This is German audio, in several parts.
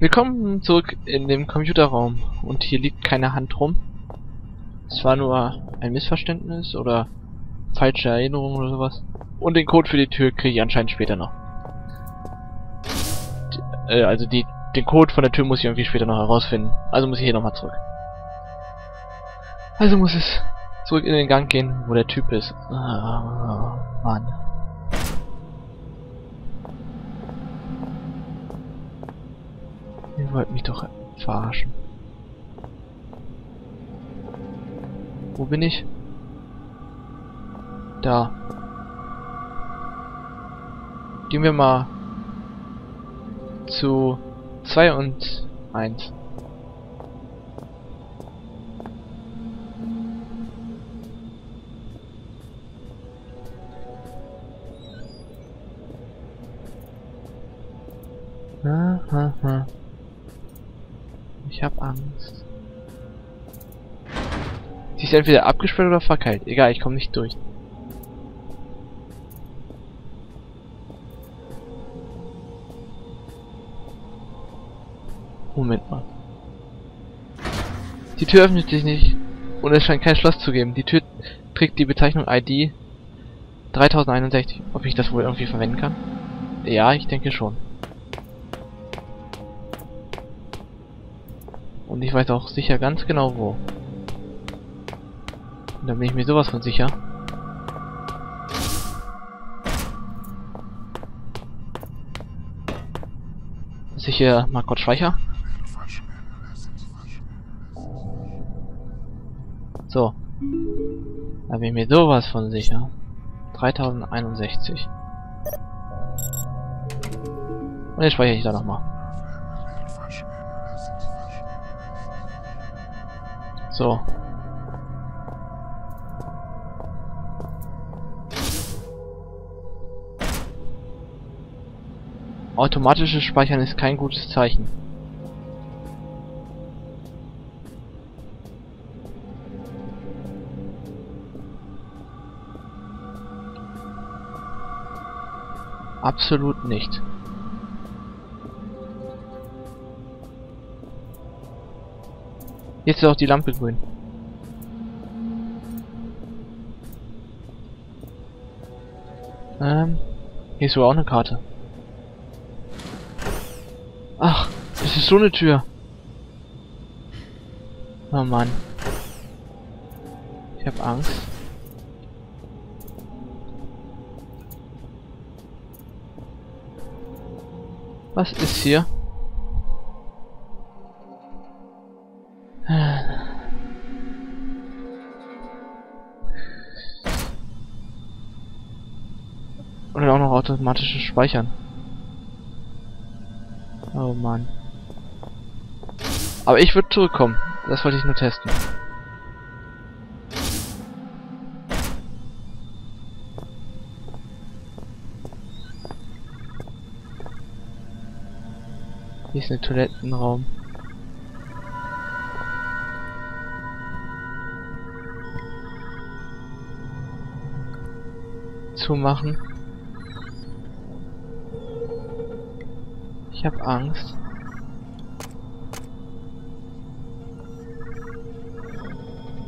Willkommen zurück in dem Computerraum. Und hier liegt keine Hand rum. Es war nur ein Missverständnis oder falsche Erinnerung oder sowas. Und den Code für die Tür kriege ich anscheinend später noch. Die, äh, also die, den Code von der Tür muss ich irgendwie später noch herausfinden. Also muss ich hier nochmal zurück. Also muss es zurück in den Gang gehen, wo der Typ ist. Ah, Mann. Ihr wollt mich doch verarschen. Wo bin ich? Da. Gehen wir mal zu 2 und 1. Ha, ha, ha. Ich hab Angst. Sie ist entweder abgesperrt oder verkeilt. Egal, ich komme nicht durch. Moment mal. Die Tür öffnet sich nicht und es scheint kein Schloss zu geben. Die Tür trägt die Bezeichnung ID 3061. Ob ich das wohl irgendwie verwenden kann? Ja, ich denke schon. Und ich weiß auch sicher ganz genau wo. Und da bin ich mir sowas von sicher. Dass ich hier mal kurz speichere. So. Da bin ich mir sowas von sicher. 3061. Und jetzt speichere ich da nochmal. So. Automatisches Speichern ist kein gutes Zeichen. Absolut nicht. Jetzt ist auch die Lampe grün. Ähm, hier ist wohl auch eine Karte. Ach, das ist so eine Tür. Oh Mann. Ich hab Angst. Was ist hier? Und dann auch noch automatisches Speichern. Oh Mann. Aber ich würde zurückkommen. Das wollte ich nur testen. Hier ist ein Toilettenraum. Zumachen. Ich hab Angst.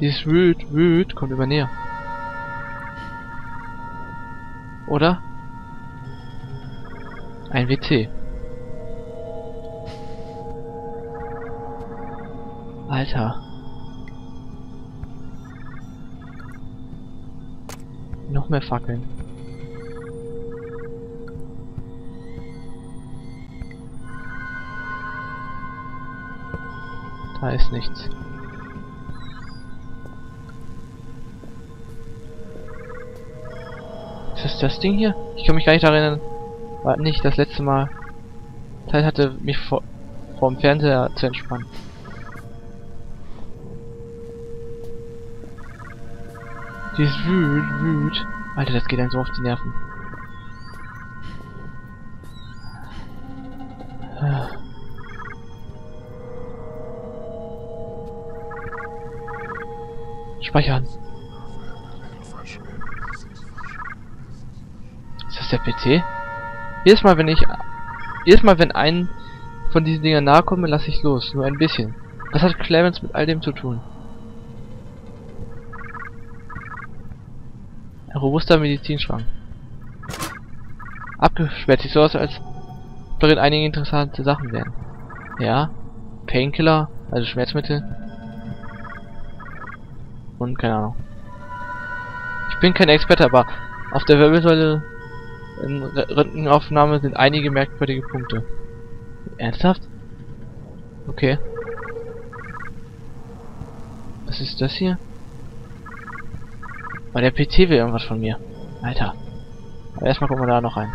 Dieses wüt, wüt, kommt über näher. Oder? Ein WC. Alter. Noch mehr Fackeln. Da ist nichts. Ist das das Ding hier? Ich kann mich gar nicht erinnern, war nicht das letzte Mal Zeit hatte, mich vor, vor dem Fernseher zu entspannen. Dieses wüt, wüt. Alter, das geht einem so auf die Nerven. Speichern. Ist das der PC? Jedes Mal, wenn ich... Jedes Mal, wenn ein von diesen Dingern nahe komme, lasse ich los. Nur ein bisschen. Was hat Clarence mit all dem zu tun? Ein robuster Medizinschrank. Abgesperrt sieht so aus, als darin einige interessante Sachen wären. Ja, Painkiller, also Schmerzmittel. Und keine Ahnung. Ich bin kein Experte, aber auf der Wirbelsäule in Röntgenaufnahme sind einige merkwürdige Punkte. Ernsthaft? Okay. Was ist das hier? Oh, der PC will irgendwas von mir. Alter. Aber erstmal gucken wir da noch rein.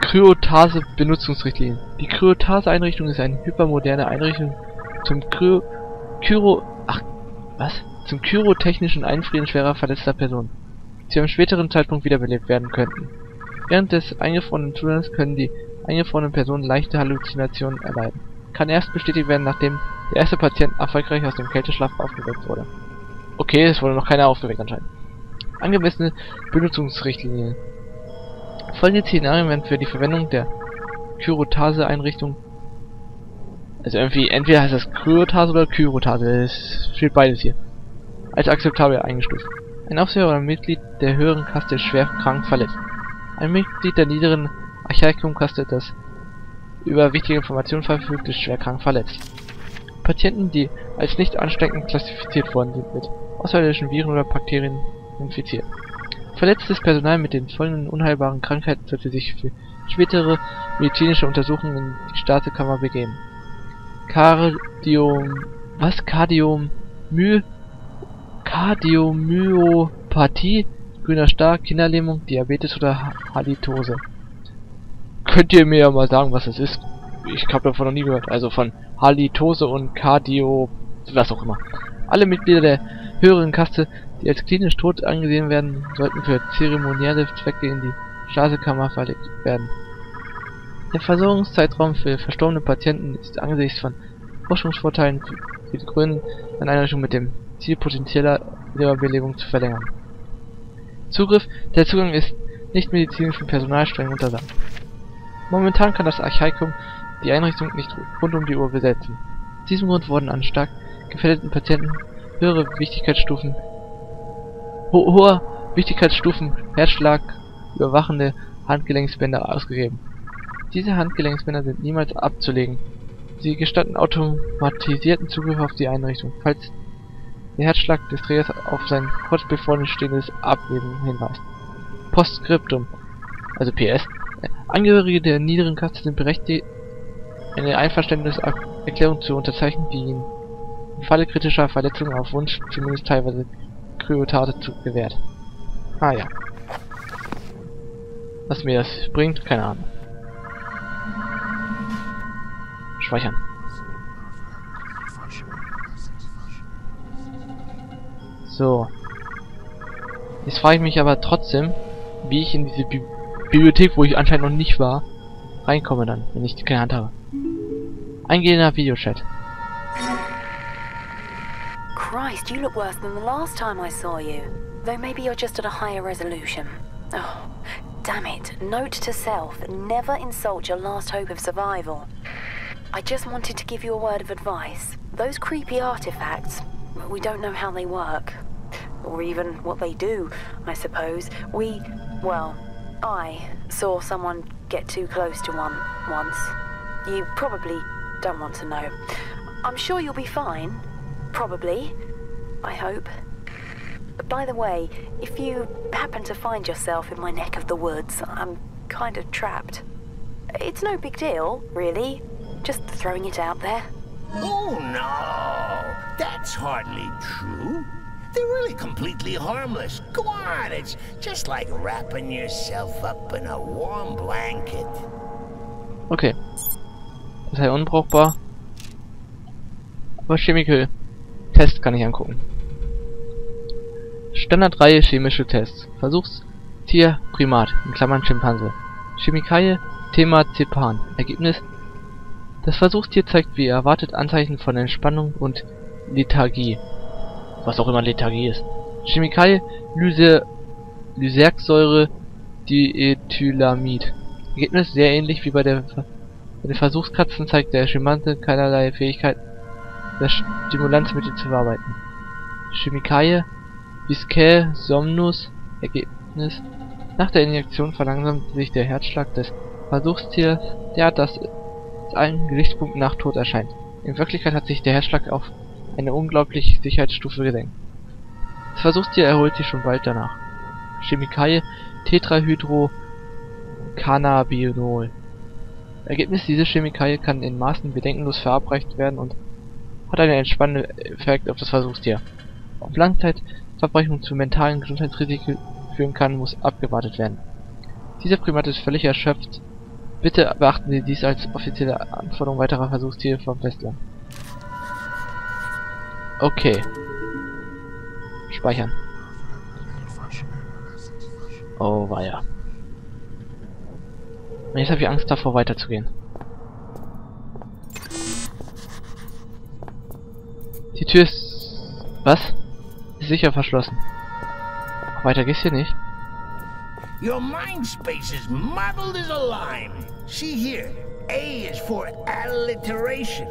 Kryotase Benutzungsrichtlinien. Die Kryotase Einrichtung ist eine hypermoderne Einrichtung zum Kryo Kyro ach was? Zum kyrotechnischen Einfrieren schwerer verletzter Personen, die am späteren Zeitpunkt wiederbelebt werden könnten. Während des eingefrorenen Zustands können die eingefrorenen Personen leichte Halluzinationen erleiden. Kann erst bestätigt werden, nachdem der erste Patient erfolgreich aus dem Kälteschlaf aufgeweckt wurde. Okay, es wurde noch keiner aufgeweckt anscheinend. Angemessene Benutzungsrichtlinien. Folgende Szenarien werden für die Verwendung der Kyrotase-Einrichtung also irgendwie, entweder heißt das Kryotase oder Kyrotase, es steht beides hier. Als akzeptabel eingestuft. Ein Aufseher oder Mitglied der höheren Kaste ist schwer krank verletzt. Ein Mitglied der niederen Archaikum-Kaste, das über wichtige Informationen verfügt, ist schwer krank verletzt. Patienten, die als nicht ansteckend klassifiziert worden sind, mit außerirdischen Viren oder Bakterien infiziert. Verletztes Personal mit den folgenden unheilbaren Krankheiten sollte sich für spätere medizinische Untersuchungen in die Staatskammer begeben. Kardiom... Was? Kardiom... My... Kardiomyopathie, grüner Star, Kinderlähmung, Diabetes oder Halitose. Könnt ihr mir ja mal sagen, was es ist? Ich habe davon noch nie gehört. Also von Halitose und Cardio... was auch immer. Alle Mitglieder der höheren Kaste, die als klinisch tot angesehen werden, sollten für zeremonielle Zwecke in die Stasekammer verlegt werden. Der Versorgungszeitraum für verstorbene Patienten ist angesichts von Forschungsvorteilen für die Grünen an Einrichtung mit dem Ziel potenzieller Wiederbelebung zu verlängern. Zugriff Der Zugang ist nicht medizinischem Personal streng untersagt. Momentan kann das Archaikum die Einrichtung nicht rund um die Uhr besetzen. Aus diesem Grund wurden an stark gefährdeten Patienten höhere Wichtigkeitsstufen ho hoher Wichtigkeitsstufen Herzschlag überwachende Handgelenksbänder ausgegeben. Diese Handgelenksbänder sind niemals abzulegen. Sie gestatten automatisierten Zugriff auf die Einrichtung, falls der Herzschlag des Trägers auf sein kurz bevorstehendes Ableben hinweist. Postskriptum, also PS. Angehörige der niederen Kaste sind berechtigt, eine Einverständniserklärung zu unterzeichnen, die ihnen im Falle kritischer Verletzungen auf Wunsch zumindest teilweise Kryotate zu gewährt. Ah ja. Was mir das bringt, keine Ahnung. Speichern. So. Jetzt frage ich mich aber trotzdem, wie ich in diese Bi Bibliothek, wo ich anscheinend noch nicht war, reinkomme dann, wenn ich keine Hand habe. Eingehender Videochat. Christ, you look worse than the last time I saw you. Though maybe you're just at a higher resolution. Oh, damn it. Note to self, never insult your last hope of survival. I just wanted to give you a word of advice. Those creepy artifacts, we don't know how they work. Or even what they do, I suppose. We, well, I saw someone get too close to one once. You probably don't want to know. I'm sure you'll be fine. Probably. I hope. By the way, if you happen to find yourself in my neck of the woods, I'm kind of trapped. It's no big deal, really. Just throwing it out there. Oh, no. That's hardly true. They're really completely harmless. Go on, it's just like wrapping yourself up in a warm blanket. Okay. Datei unbrauchbar. Aber Chemical Test kann ich angucken. Standardreihe chemische Tests. Versuchstier Primat, in Klammern Schimpanse. Chemikalie Themazepan. Ergebnis das Versuchstier zeigt wie erwartet Anzeichen von Entspannung und Lethargie. Was auch immer Lethargie ist. Chemikalie Lyse Lysergsäure Diethylamid. Ergebnis sehr ähnlich wie bei der den Versuchskatzen zeigt der Schimante keinerlei Fähigkeit, das Stimulanzmittel zu verarbeiten. Chemikalie Biscae Somnus Ergebnis Nach der Injektion verlangsamt sich der Herzschlag des Versuchstiers derart, dass es allen Gesichtspunkten nach tot erscheint. In Wirklichkeit hat sich der Herzschlag auf eine unglaubliche Sicherheitsstufe gesenkt. Das Versuchstier erholt sich schon bald danach. Chemikalie Tetrahydrocannabinol Ergebnis Diese Chemikalie kann in Maßen bedenkenlos verabreicht werden und hat einen entspannenden Effekt auf das Versuchstier. Ob Langzeitverbrechung zu mentalen Gesundheitsrisiken führen kann, muss abgewartet werden. Dieser Primat ist völlig erschöpft. Bitte beachten Sie dies als offizielle Anforderung weiterer Versuchstiere vom Festland. Okay. Speichern. Oh, war ja. Jetzt habe ich Angst davor weiterzugehen. Die Tür ist... Was? Ist sicher verschlossen. Weiter geht's hier nicht. Your mind space is muddled as a lime. See here. A is for alliteration.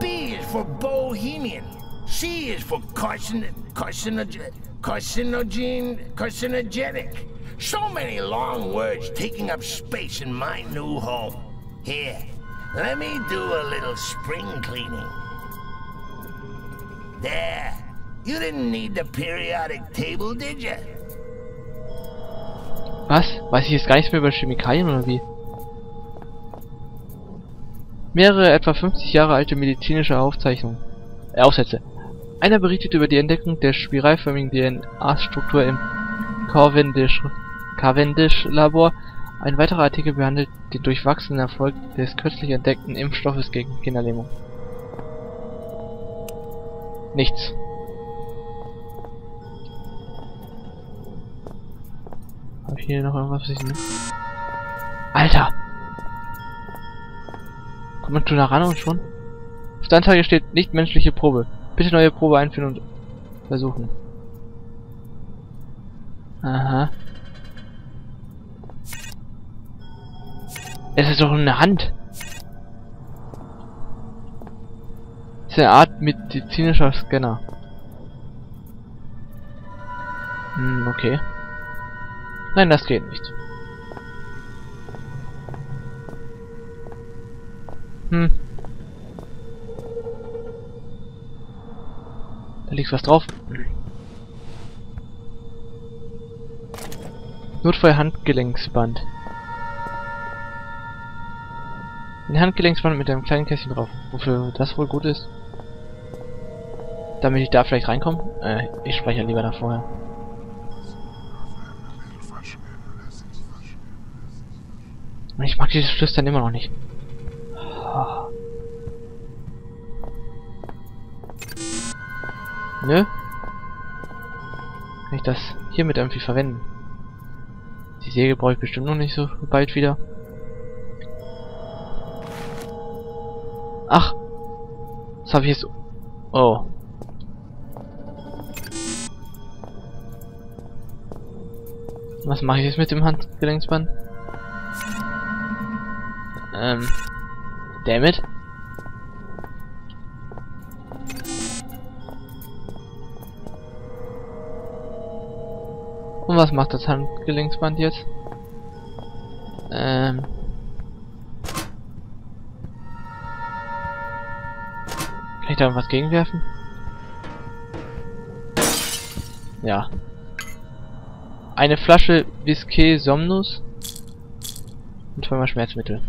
B is for bohemian. C is for carcin carcinogen carcinogen carcinogenic. So many long words taking up space in my new home. Here, let me do a little spring cleaning. There. You didn't need the periodic table, did you? Was? Weiß ich jetzt gar nichts mehr über Chemikalien oder wie? Mehrere etwa 50 Jahre alte medizinische Aufzeichnungen. Äh, Aufsätze. Einer berichtet über die Entdeckung der spiralförmigen DNA-Struktur im Cavendish Cavendish-Labor. Ein weiterer Artikel behandelt den durchwachsenen Erfolg des kürzlich entdeckten Impfstoffes gegen Kinderlähmung. Nichts. Hab ich hier noch irgendwas, was ich nicht... Alter! Kommt man schon da ran und schon? Auf der Anzeige steht nicht menschliche Probe. Bitte neue Probe einführen und versuchen. Aha. Es ist doch eine Hand. Das ist eine Art medizinischer Scanner. Hm, okay. Nein, das geht nicht. Hm. Da liegt was drauf. Notfall-Handgelenksband. Ein Handgelenksband mit einem kleinen Kästchen drauf. Wofür das wohl gut ist? Damit ich da vielleicht reinkomme? Äh, ich speichere lieber da vorher. Ich mag dieses Flüstern immer noch nicht. Nö? Kann ich das hiermit irgendwie verwenden? Die Säge brauche ich bestimmt noch nicht so bald wieder. Ach! Was habe ich jetzt... Oh. Was mache ich jetzt mit dem Handgelenksband? Ähm. Damit? Und was macht das Handgelenksband jetzt? Ähm. Kann ich da was gegenwerfen? Ja. Eine Flasche Bisquet Somnus und zweimal Schmerzmittel.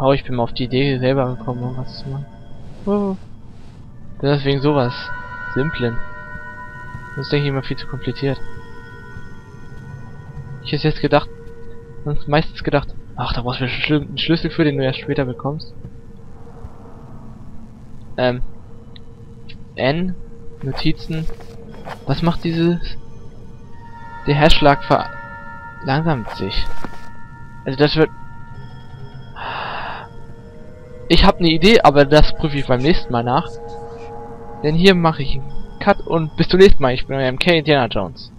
Oh, ich bin mal auf die Idee selber gekommen, irgendwas zu machen. Oh. Deswegen sowas. Simplen. Das denke ich immer viel zu kompliziert. Ich hätte jetzt gedacht, sonst meistens gedacht, ach, da brauchst du einen Schlüssel für, den du erst später bekommst. Ähm. N. Notizen. Was macht dieses? Der Herzschlag verlangsamt sich. Also das wird ich habe eine Idee, aber das prüfe ich beim nächsten Mal nach. Denn hier mache ich Cut und bis zum nächsten Mal. Ich bin euer MK Indiana Jones.